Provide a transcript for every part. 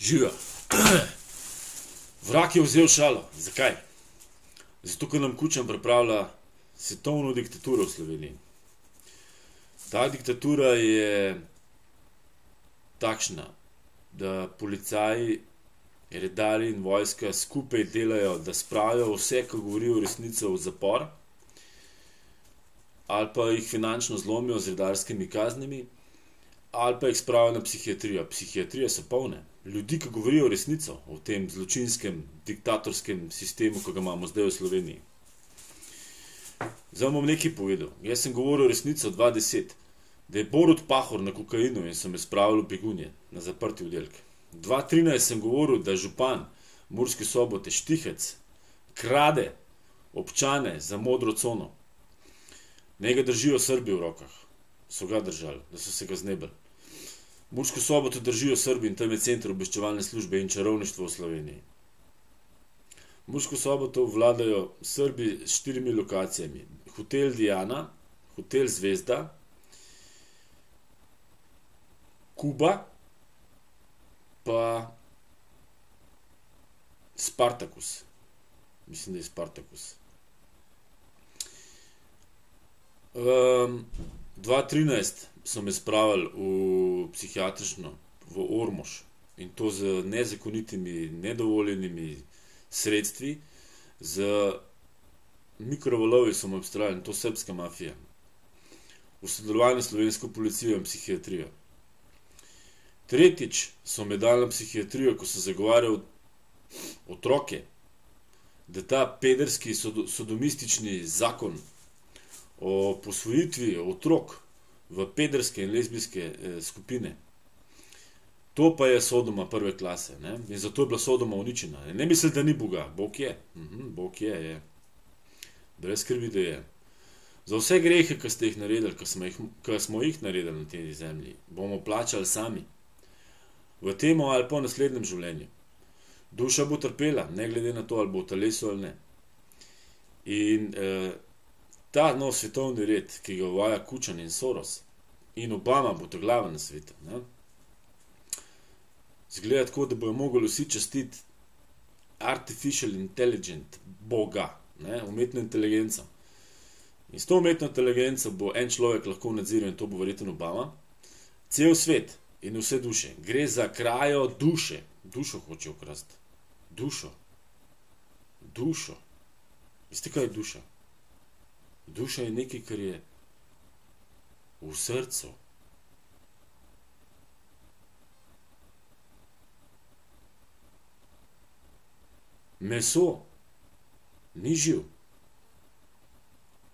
Živijo. Vrak je vzel šalo. Zakaj? Zato, ker nam kučem pripravlja svetovno diktaturo v Sloveniji. Ta diktatura je takšna, da policaji, redari in vojska skupaj delajo, da spravijo vse, ki govorijo resnico, v zapor, ali pa jih finančno zlomijo z redarskimi kaznimi, ali pa jih spravijo na psihiatrijo. Psihiatrije so polne. Ljudi, ki govorijo resnico o tem zločinskem, diktatorskem sistemu, ki ga imamo zdaj v Sloveniji. Zdaj bom nekaj povedal. Jaz sem govoril resnico 2010, da je Borod Pahor na kokainu in so me spravili v begunje na zaprti oddelek. 2013 sem govoril, da župan Murske sobote Štihec krade občane za modro cono. Ne ga držijo Srbi v rokah, so ga držali, da so se ga znebili. Mursko soboto držijo Srbi in tam je center obveščevalne službe in čarovništvo v Sloveniji. Mursko soboto vladajo Srbi s štirimi lokacijami. Hotel Diana, Hotel Zvezda, Kuba, pa Spartakus. Mislim, da je Spartakus. Um, 2013 so me spravili v psihiatrično, v Ormož in to z nezakonitimi, nedovoljenimi sredstvi, z mikrovalovi so me obstrajali, to srpska mafija, v sodelovanju s slovensko policijo in psihiatrijo. Tretjič so me dali na psihiatrijo, ko so zagovarjali otroke, da ta pederski sodomistični zakon o posvojitvi otrok v pederske in lezbijske eh, skupine. To pa je sodoma prve klase ne? in zato je bila sodoma uničena. Ne mislite, da ni Boga, Bog je. Mhm, Bog je, je. Brez skrbi, da je. Za vse grehe, ki ste jih naredili, ki smo jih, ki smo jih naredili na tej zemlji, bomo plačali sami. V tem ali pa v naslednjem življenju. Duša bo trpela, ne glede na to, ali bo v telesu ali ne. In eh, ta nov svetovni red, ki ga uvaja Kučan in Soros in Obama, bo to glava na svetu. Zgleda tako, da bojo mogli vsi častiti artificial intelligent, Boga, ne? umetno inteligenco. In s to umetno inteligenco bo en človek lahko nadziral in to bo verjetno Obama, cel svet in vse duše. Gre za krajo duše, dušo hoče ukrasti. Dušo. Dušo. Veste, kaj je duša? Duša je nekaj, kar je v srcu. Meso ni živ,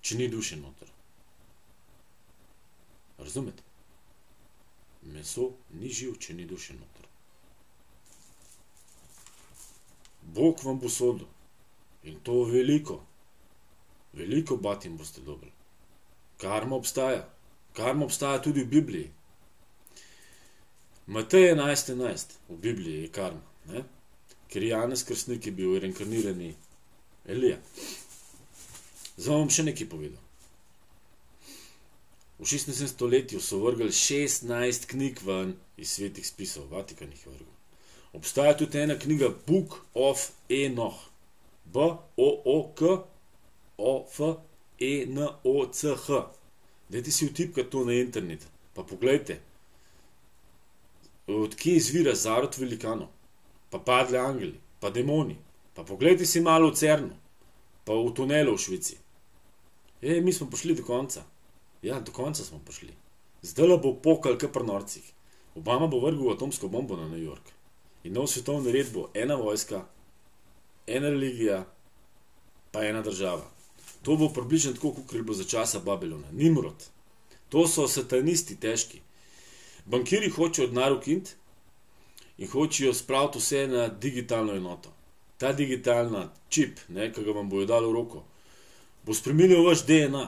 če ni duše noter. Razumete? Meso ni živ, če ni duše noter. Bog vam bo sodil in to veliko. Veliko batim boste dobili. Karma obstaja. Karma obstaja tudi v Bibliji. Matej 11.11. v Bibliji je karma. Ne? Ker je Janez Krstnik je bil reinkarnirani Elija. Zdaj vam še nekaj povedal. V 16. stoletju so vrgli 16 knjig ven iz svetih spisov, Vatikan jih je vrgel. Obstaja tudi ena knjiga Book of Enoch. B-O-O-K O-F-E-N-O-C-H. Dajte si vtipkati to na internet, pa pogledajte, odkje izvira zarod velikanov, pa padli angeli, pa demoni. Pa pogledajte si malo v Cernu, pa v tunelu v Švici. E, mi smo prišli do konca. Ja, do konca smo prišli. Zdaj bo pokal, kar pri norcih. Obama bo vrgel atomsko bombo na New York. In nov svetovni red bo ena vojska, ena religija, pa ena država. To bo približno tako, kot je bilo za časa Babilona, Nimrod. To so satanisti težki. Bankiri hočejo denar ukiniti in hočejo spraviti vse na digitalno enoto. Ta digitalna čip, ki ga vam bojo dali v roko, bo spremenil vaš DNA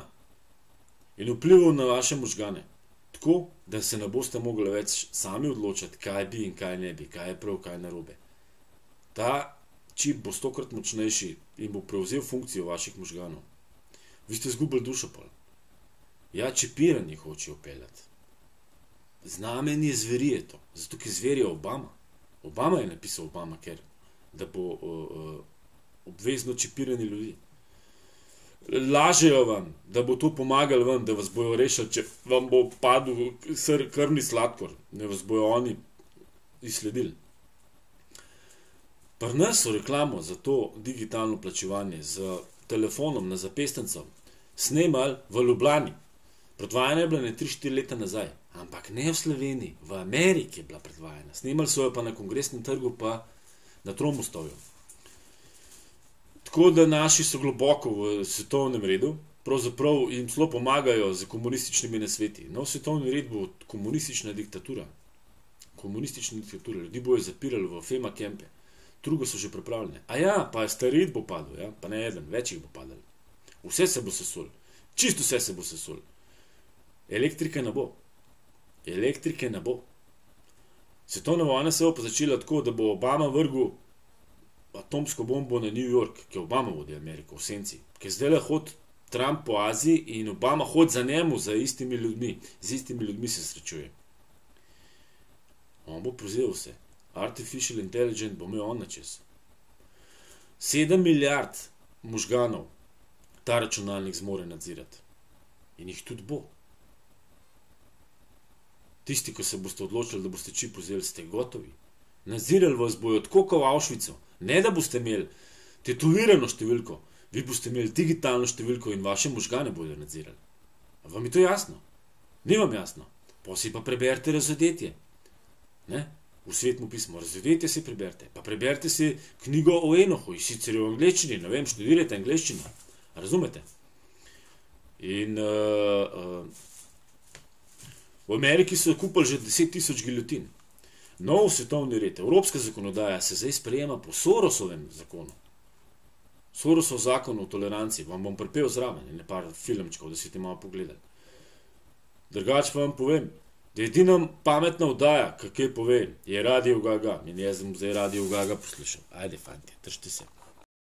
in vplival na vaše možgane. Tako, da se ne boste mogli več sami odločiti, kaj bi in kaj ne bi, kaj je prav, kaj je narobe. Ta čip bo stokrat močnejši in bo prevzel funkcijo vaših možganov. Vi ste izgubili dušo pol. Ja, čipiranje hočejo peljati. Znamenje zveri je to, zato ker zveri je Obama. Obama je napisal Obama, ker da bo uh, uh, obvezno čipiranje ljudi. Lažejo vam, da bo to pomagalo vam, da vas bojo rešili, če vam bo padel krvni sladkor, da vas bojo oni izsledili. Pri nas so reklamo za to digitalno plačevanje z telefonom na zapestnico snemali v Ljubljani. Predvajanje je bilo ne 3-4 leta nazaj, ampak ne v Sloveniji, v Ameriki je bila predvajana. Snemali so jo pa na kongresnem trgu, pa na Tromostovju. Tako da naši so globoko v svetovnem redu, pravzaprav jim zelo pomagajo z komunističnimi nasveti. No, svetovni red bo komunistična diktatura. Komunistična diktatura, ljudi bojo zapirali v FEMA kempe, drugo so že pripravljene. A ja, pa je starit bo padel, ja? pa ne eden, več jih bo padal. Vse se bo sesul, čisto vse se bo sesul. Elektrike ne bo, elektrike ne bo. Svetovna vojna se bo začela tako, da bo Obama vrgel atomsko bombo na New York, ki je Obama vodi Ameriko v senci, ki zdaj le hod Trump po Aziji in Obama hod za njemu, za istimi ljudmi, z istimi ljudmi se srečuje. On bo prevzel vse. Artificial intelligence bo imel on na čez. 7 milijard možganov ta računalnik zmore nadzirati. In jih tudi bo. Tisti, ki se boste odločili, da boste čip vzeli, ste gotovi. Nadzirali vas bojo tako kot v Avšvicu. Ne da boste imeli tetovirano številko, vi boste imeli digitalno številko in vaše možgane bodo nadzirali. A vam je to jasno? Ni vam jasno. Pa si pa preberite razodetje. Ne? V svetmu pismo, razodetje si preberite. Pa preberite si knjigo o Enohu, in sicer v angleščini, ne vem, študirajte angleščino. Razumete? In uh, uh, v Ameriki so kupili že 10 tisoč gilotin. Nov svetovni red, evropska zakonodaja se zdaj sprejema po Sorosovem zakonu. Sorosov zakon o toleranci, vam bom pripel zraven, ne par filmčkov, da si ti malo pogledali. Drugač pa vam povem, da edina pametna vdaja, kaj povem, je radio Gaga in jaz sem zdaj radio Gaga poslušal. Ajde, fanti, držite se.